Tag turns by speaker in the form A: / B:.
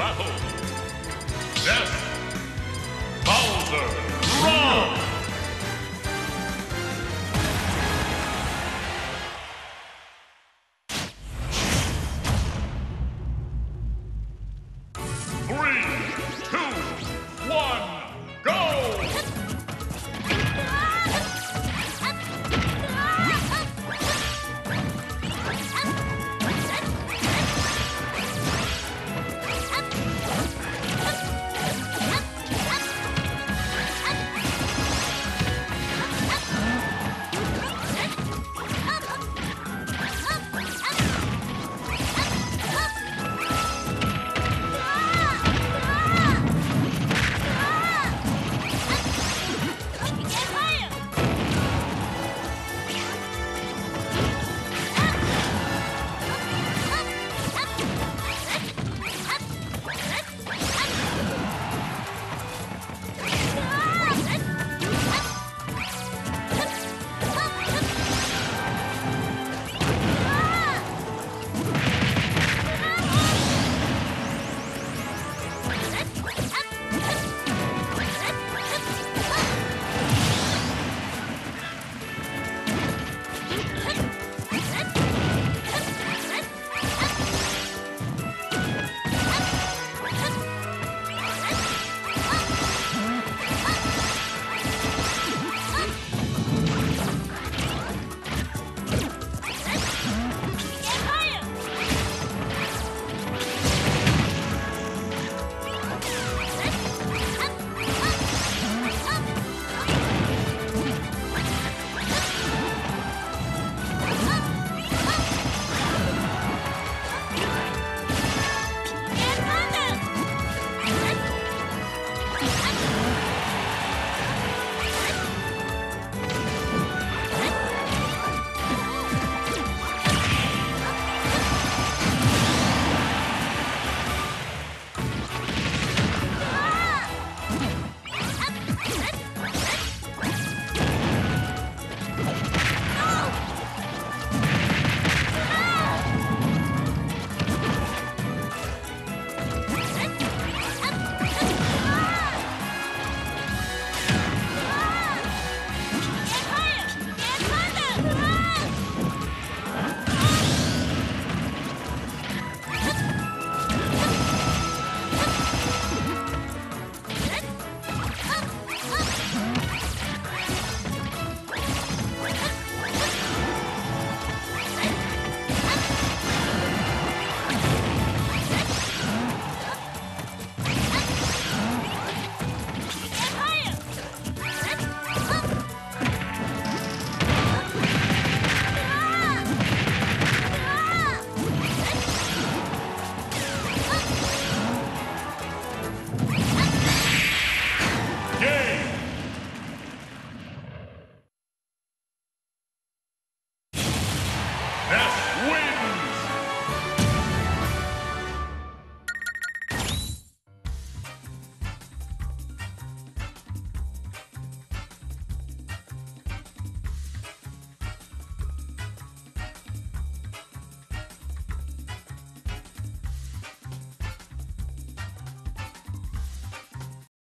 A: Battle! Death! Bowser! Wrong.